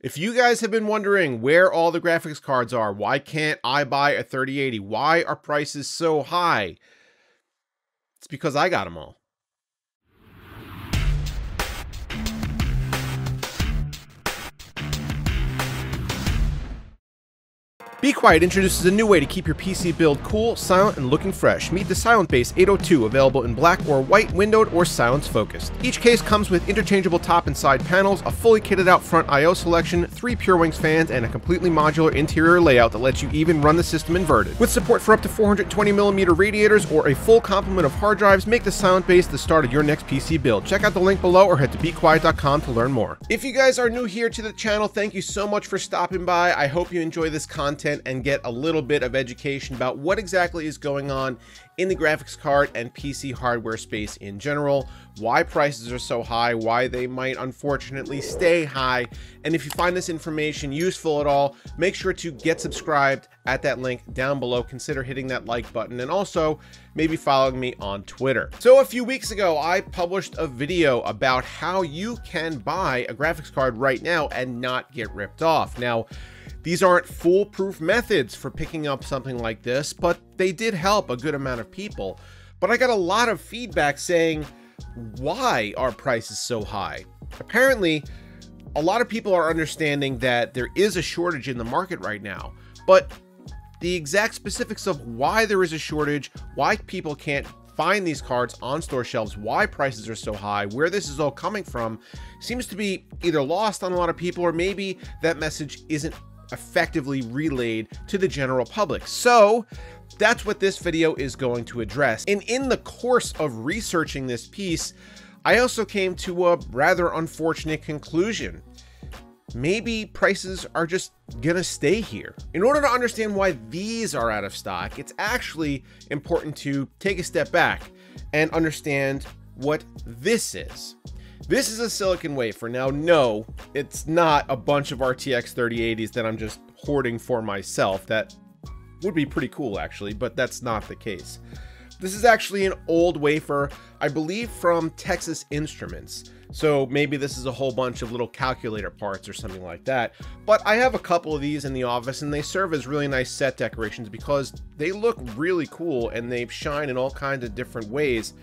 If you guys have been wondering where all the graphics cards are, why can't I buy a 3080? Why are prices so high? It's because I got them all. Be Quiet introduces a new way to keep your PC build cool, silent, and looking fresh. Meet the Silent Base 802, available in black or white, windowed, or silence focused. Each case comes with interchangeable top and side panels, a fully kitted out front I.O. selection, three PureWings fans, and a completely modular interior layout that lets you even run the system inverted. With support for up to 420mm radiators or a full complement of hard drives, make the Silent Base the start of your next PC build. Check out the link below or head to BeQuiet.com to learn more. If you guys are new here to the channel, thank you so much for stopping by. I hope you enjoy this content content and get a little bit of education about what exactly is going on in the graphics card and PC hardware space in general, why prices are so high, why they might unfortunately stay high, and if you find this information useful at all, make sure to get subscribed at that link down below. Consider hitting that like button and also maybe following me on Twitter. So a few weeks ago, I published a video about how you can buy a graphics card right now and not get ripped off. Now, these aren't foolproof methods for picking up something like this, but they did help a good amount of people. But I got a lot of feedback saying, why are prices so high? Apparently, a lot of people are understanding that there is a shortage in the market right now, but the exact specifics of why there is a shortage, why people can't find these cards on store shelves, why prices are so high, where this is all coming from, seems to be either lost on a lot of people or maybe that message isn't effectively relayed to the general public. So that's what this video is going to address. And in the course of researching this piece, I also came to a rather unfortunate conclusion. Maybe prices are just gonna stay here. In order to understand why these are out of stock, it's actually important to take a step back and understand what this is. This is a silicon wafer. Now, no, it's not a bunch of RTX 3080s that I'm just hoarding for myself. That would be pretty cool, actually, but that's not the case. This is actually an old wafer, I believe from Texas Instruments. So maybe this is a whole bunch of little calculator parts or something like that. But I have a couple of these in the office and they serve as really nice set decorations because they look really cool and they shine in all kinds of different ways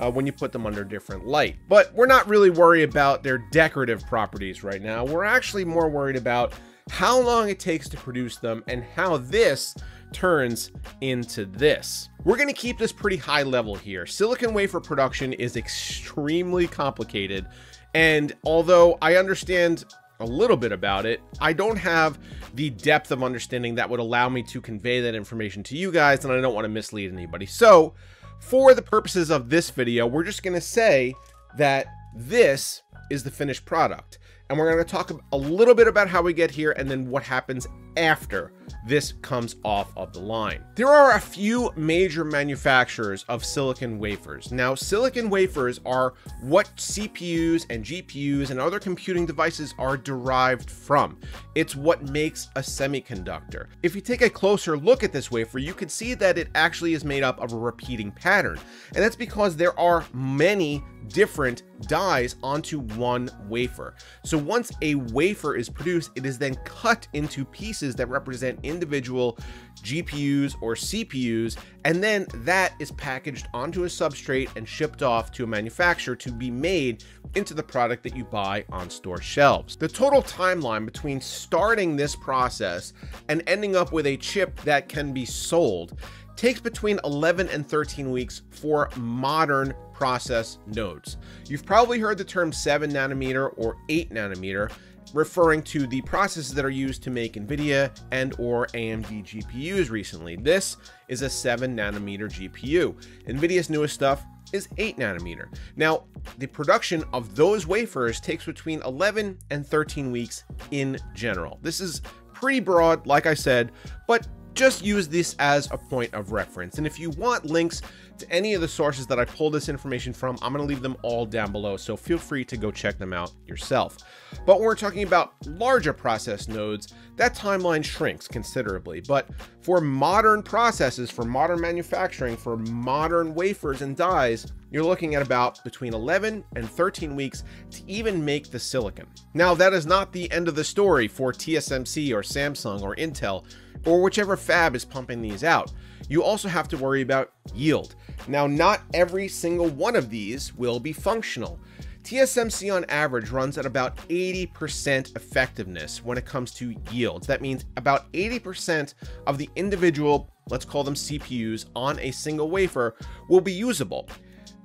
uh, when you put them under different light. But we're not really worried about their decorative properties right now. We're actually more worried about how long it takes to produce them and how this turns into this. We're going to keep this pretty high level here. Silicon wafer production is extremely complicated. And although I understand a little bit about it, I don't have the depth of understanding that would allow me to convey that information to you guys, and I don't want to mislead anybody. So for the purposes of this video, we're just going to say that this is the finished product. And we're going to talk a little bit about how we get here and then what happens after this comes off of the line. There are a few major manufacturers of silicon wafers. Now, silicon wafers are what CPUs and GPUs and other computing devices are derived from. It's what makes a semiconductor. If you take a closer look at this wafer, you can see that it actually is made up of a repeating pattern. And that's because there are many different dies onto one wafer. So once a wafer is produced, it is then cut into pieces that represent individual GPUs or CPUs, and then that is packaged onto a substrate and shipped off to a manufacturer to be made into the product that you buy on store shelves. The total timeline between starting this process and ending up with a chip that can be sold takes between 11 and 13 weeks for modern process nodes. You've probably heard the term 7 nanometer or 8 nanometer, referring to the processes that are used to make NVIDIA and or AMD GPUs recently. This is a 7 nanometer GPU. NVIDIA's newest stuff is 8 nanometer. Now, the production of those wafers takes between 11 and 13 weeks in general. This is pretty broad, like I said, but just use this as a point of reference. And if you want links to any of the sources that I pulled this information from, I'm going to leave them all down below, so feel free to go check them out yourself. But when we're talking about larger process nodes, that timeline shrinks considerably. But for modern processes, for modern manufacturing, for modern wafers and dies, you're looking at about between 11 and 13 weeks to even make the silicon. Now, that is not the end of the story for TSMC or Samsung or Intel or whichever fab is pumping these out. You also have to worry about yield. Now, not every single one of these will be functional. TSMC on average runs at about 80% effectiveness when it comes to yields. That means about 80% of the individual, let's call them CPUs, on a single wafer will be usable.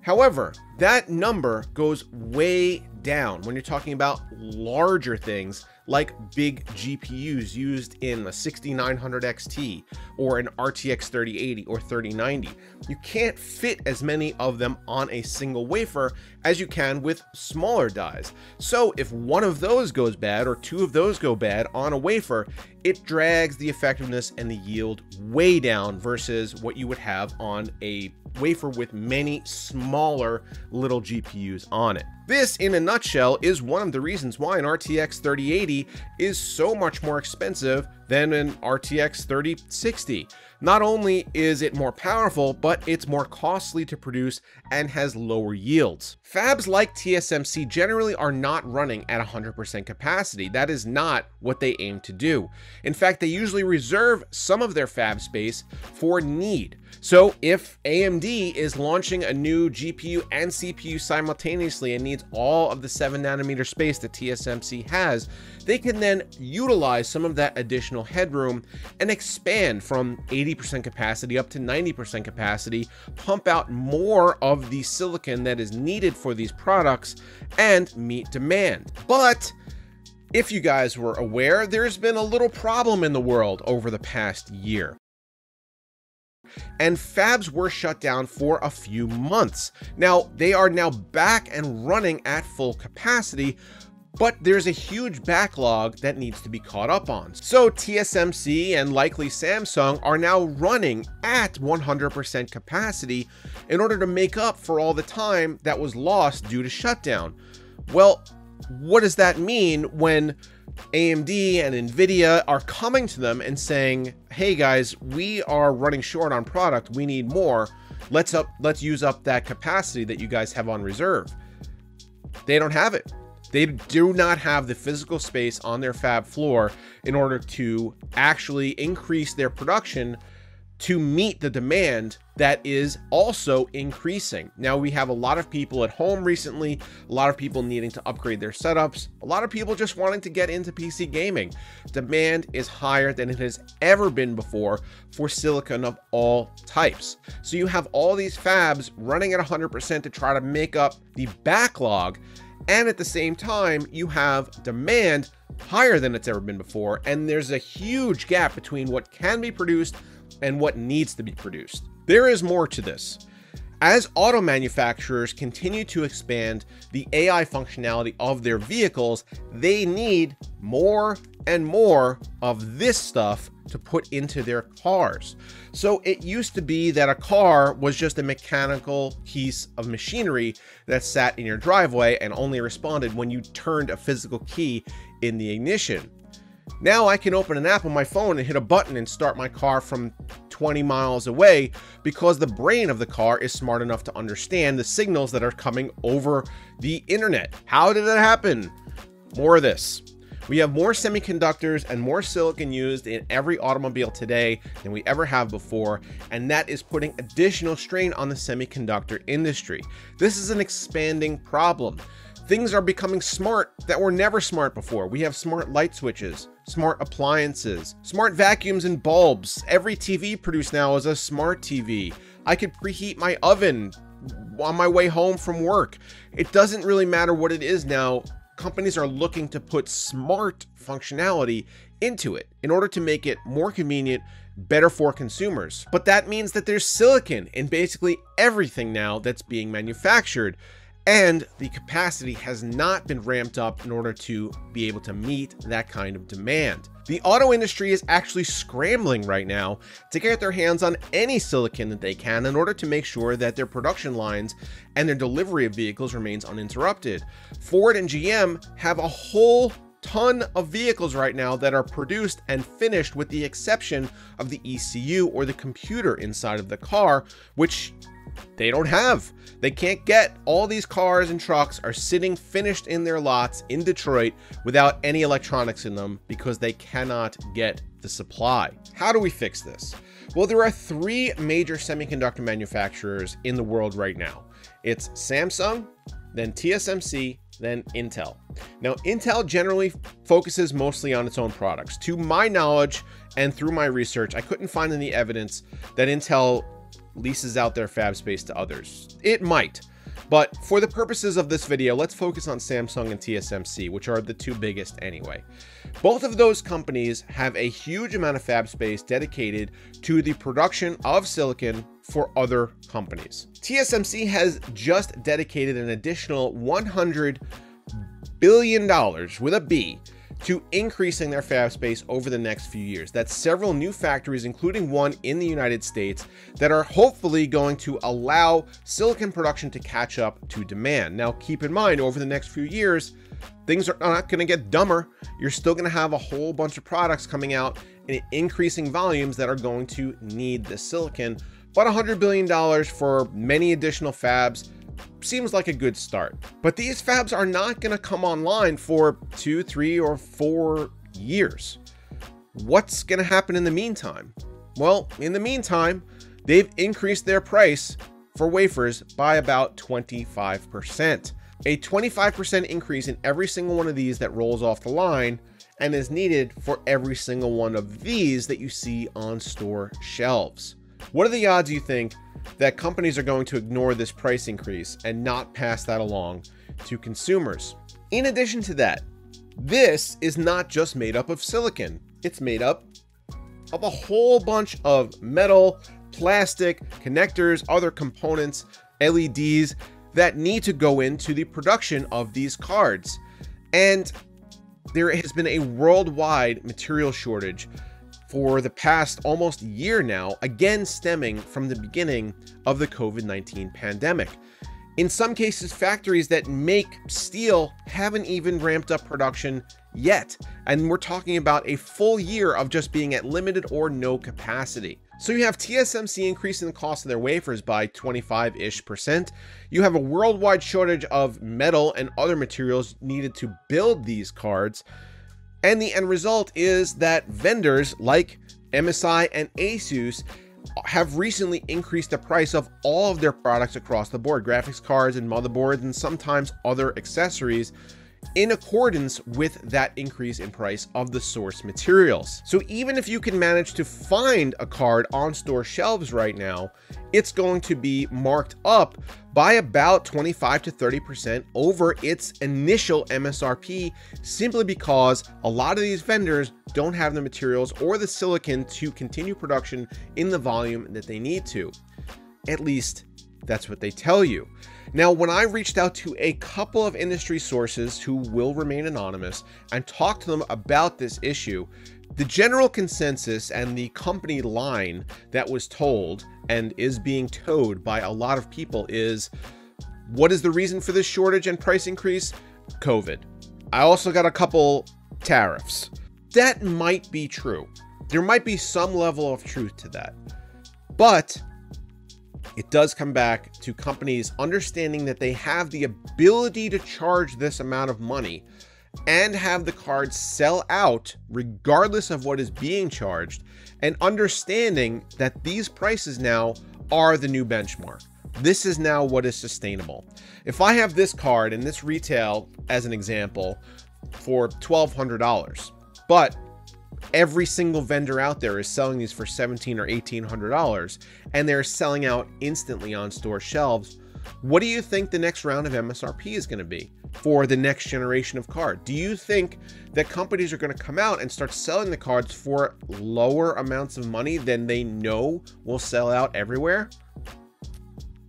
However, that number goes way down when you're talking about larger things like big GPUs used in a 6900 XT or an RTX 3080 or 3090. You can't fit as many of them on a single wafer as you can with smaller dies. So if one of those goes bad or two of those go bad on a wafer, it drags the effectiveness and the yield way down versus what you would have on a wafer with many smaller little GPUs on it. This, in a nutshell, is one of the reasons why an RTX 3080 is so much more expensive than an RTX 3060. Not only is it more powerful, but it's more costly to produce and has lower yields. Fabs like TSMC generally are not running at 100% capacity. That is not what they aim to do. In fact, they usually reserve some of their fab space for need. So if AMD is launching a new GPU and CPU simultaneously and needs all of the 7 nanometer space that TSMC has, they can then utilize some of that additional headroom and expand from 80% capacity up to 90% capacity, pump out more of the silicon that is needed for these products, and meet demand. But if you guys were aware, there's been a little problem in the world over the past year and fabs were shut down for a few months. Now, they are now back and running at full capacity, but there's a huge backlog that needs to be caught up on. So TSMC and likely Samsung are now running at 100% capacity in order to make up for all the time that was lost due to shutdown. Well, what does that mean when AMD and Nvidia are coming to them and saying, "Hey guys, we are running short on product. We need more. Let's up let's use up that capacity that you guys have on reserve." They don't have it. They do not have the physical space on their fab floor in order to actually increase their production to meet the demand that is also increasing. Now, we have a lot of people at home recently, a lot of people needing to upgrade their setups, a lot of people just wanting to get into PC gaming. Demand is higher than it has ever been before for silicon of all types. So you have all these fabs running at 100% to try to make up the backlog and at the same time, you have demand higher than it's ever been before, and there's a huge gap between what can be produced and what needs to be produced. There is more to this. As auto manufacturers continue to expand the AI functionality of their vehicles, they need more and more of this stuff to put into their cars. So it used to be that a car was just a mechanical piece of machinery that sat in your driveway and only responded when you turned a physical key in the ignition. Now I can open an app on my phone and hit a button and start my car from 20 miles away because the brain of the car is smart enough to understand the signals that are coming over the internet. How did that happen? More of this. We have more semiconductors and more silicon used in every automobile today than we ever have before, and that is putting additional strain on the semiconductor industry. This is an expanding problem. Things are becoming smart that were never smart before. We have smart light switches, smart appliances, smart vacuums and bulbs. Every TV produced now is a smart TV. I could preheat my oven on my way home from work. It doesn't really matter what it is now. Companies are looking to put smart functionality into it in order to make it more convenient, better for consumers. But that means that there's silicon in basically everything now that's being manufactured and the capacity has not been ramped up in order to be able to meet that kind of demand. The auto industry is actually scrambling right now to get their hands on any silicon that they can in order to make sure that their production lines and their delivery of vehicles remains uninterrupted. Ford and GM have a whole ton of vehicles right now that are produced and finished with the exception of the ECU or the computer inside of the car, which they don't have. They can't get all these cars and trucks are sitting finished in their lots in Detroit without any electronics in them because they cannot get the supply. How do we fix this? Well, there are three major semiconductor manufacturers in the world right now. It's Samsung, then TSMC, then Intel. Now, Intel generally focuses mostly on its own products. To my knowledge and through my research, I couldn't find any evidence that Intel leases out their fab space to others. It might. But for the purposes of this video, let's focus on Samsung and TSMC, which are the two biggest anyway. Both of those companies have a huge amount of fab space dedicated to the production of silicon for other companies. TSMC has just dedicated an additional 100 billion dollars with a B to increasing their fab space over the next few years. That's several new factories, including one in the United States, that are hopefully going to allow silicon production to catch up to demand. Now, keep in mind, over the next few years, things are not going to get dumber. You're still going to have a whole bunch of products coming out in increasing volumes that are going to need the silicon. But $100 billion for many additional fabs seems like a good start. But these fabs are not going to come online for two, three, or four years. What's going to happen in the meantime? Well, in the meantime, they've increased their price for wafers by about 25%. A 25% increase in every single one of these that rolls off the line and is needed for every single one of these that you see on store shelves. What are the odds you think that companies are going to ignore this price increase and not pass that along to consumers. In addition to that, this is not just made up of silicon, it's made up of a whole bunch of metal, plastic, connectors, other components, LEDs that need to go into the production of these cards. And there has been a worldwide material shortage for the past almost year now, again stemming from the beginning of the COVID 19 pandemic. In some cases, factories that make steel haven't even ramped up production yet, and we're talking about a full year of just being at limited or no capacity. So you have TSMC increasing the cost of their wafers by 25-ish percent. You have a worldwide shortage of metal and other materials needed to build these cards. And the end result is that vendors like MSI and Asus have recently increased the price of all of their products across the board graphics cards and motherboards and sometimes other accessories in accordance with that increase in price of the source materials. So even if you can manage to find a card on store shelves right now, it's going to be marked up by about 25 to 30% over its initial MSRP simply because a lot of these vendors don't have the materials or the silicon to continue production in the volume that they need to. At least that's what they tell you. Now, when I reached out to a couple of industry sources who will remain anonymous and talked to them about this issue, the general consensus and the company line that was told and is being toed by a lot of people is what is the reason for this shortage and price increase? COVID. I also got a couple tariffs. That might be true. There might be some level of truth to that. But it does come back to companies understanding that they have the ability to charge this amount of money and have the cards sell out regardless of what is being charged and understanding that these prices now are the new benchmark. This is now what is sustainable. If I have this card and this retail as an example for $1,200, but every single vendor out there is selling these for 17 or 1800 dollars and they're selling out instantly on store shelves. What do you think the next round of msrp is going to be for the next generation of card? Do you think that companies are going to come out and start selling the cards for lower amounts of money than they know will sell out everywhere?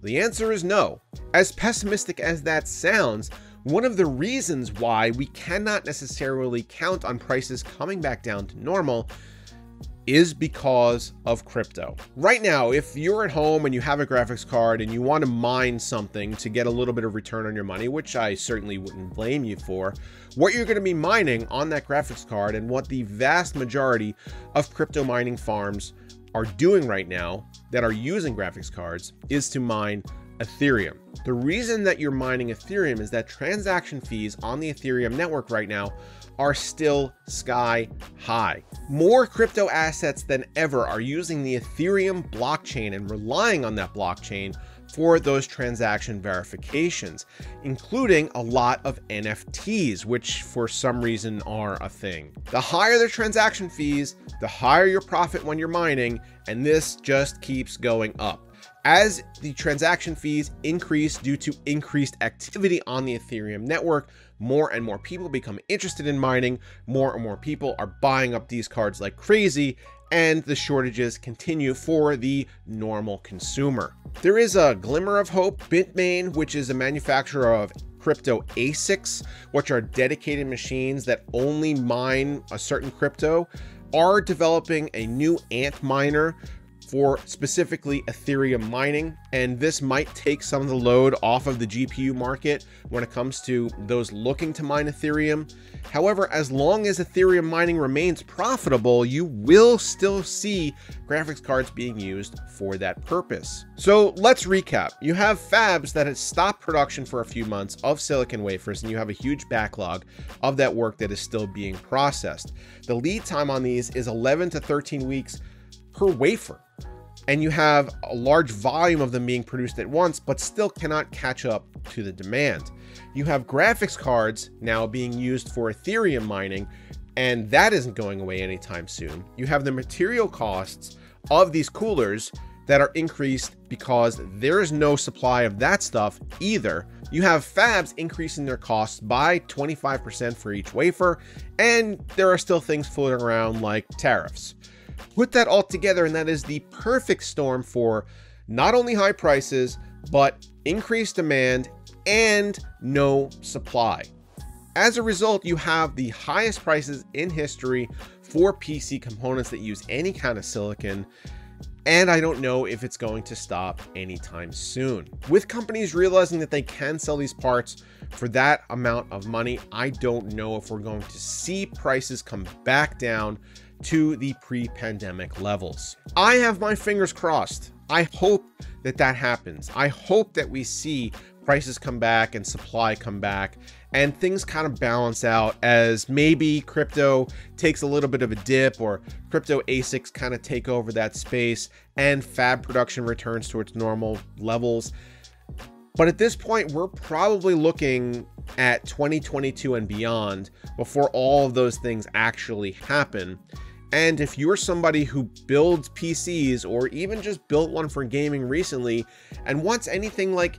The answer is no. As pessimistic as that sounds one of the reasons why we cannot necessarily count on prices coming back down to normal is because of crypto. Right now, if you're at home and you have a graphics card and you want to mine something to get a little bit of return on your money, which I certainly wouldn't blame you for, what you're going to be mining on that graphics card and what the vast majority of crypto mining farms are doing right now that are using graphics cards is to mine Ethereum. The reason that you're mining Ethereum is that transaction fees on the Ethereum network right now are still sky high. More crypto assets than ever are using the Ethereum blockchain and relying on that blockchain for those transaction verifications, including a lot of NFTs, which for some reason are a thing. The higher the transaction fees, the higher your profit when you're mining, and this just keeps going up. As the transaction fees increase due to increased activity on the Ethereum network, more and more people become interested in mining, more and more people are buying up these cards like crazy, and the shortages continue for the normal consumer. There is a glimmer of hope. Bitmain, which is a manufacturer of crypto ASICs, which are dedicated machines that only mine a certain crypto, are developing a new Antminer for specifically Ethereum mining, and this might take some of the load off of the GPU market when it comes to those looking to mine Ethereum. However, as long as Ethereum mining remains profitable, you will still see graphics cards being used for that purpose. So let's recap. You have fabs that have stopped production for a few months of silicon wafers, and you have a huge backlog of that work that is still being processed. The lead time on these is 11 to 13 weeks per wafer and you have a large volume of them being produced at once, but still cannot catch up to the demand. You have graphics cards now being used for Ethereum mining, and that isn't going away anytime soon. You have the material costs of these coolers that are increased because there is no supply of that stuff either. You have fabs increasing their costs by 25% for each wafer, and there are still things floating around like tariffs. Put that all together, and that is the perfect storm for not only high prices, but increased demand and no supply. As a result, you have the highest prices in history for PC components that use any kind of silicon, and I don't know if it's going to stop anytime soon. With companies realizing that they can sell these parts for that amount of money, I don't know if we're going to see prices come back down to the pre-pandemic levels. I have my fingers crossed. I hope that that happens. I hope that we see prices come back and supply come back and things kind of balance out as maybe crypto takes a little bit of a dip or crypto ASICs kind of take over that space and fab production returns to its normal levels. But at this point, we're probably looking at 2022 and beyond before all of those things actually happen. And if you're somebody who builds PCs or even just built one for gaming recently and wants anything like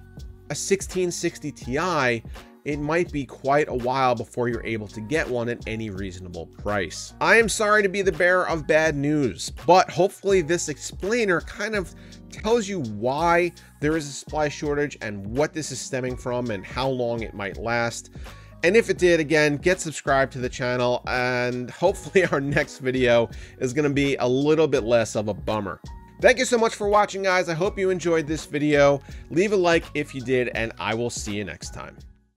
a 1660 Ti, it might be quite a while before you're able to get one at any reasonable price. I am sorry to be the bearer of bad news, but hopefully this explainer kind of tells you why there is a supply shortage and what this is stemming from and how long it might last. And if it did, again, get subscribed to the channel and hopefully our next video is going to be a little bit less of a bummer. Thank you so much for watching, guys. I hope you enjoyed this video. Leave a like if you did, and I will see you next time.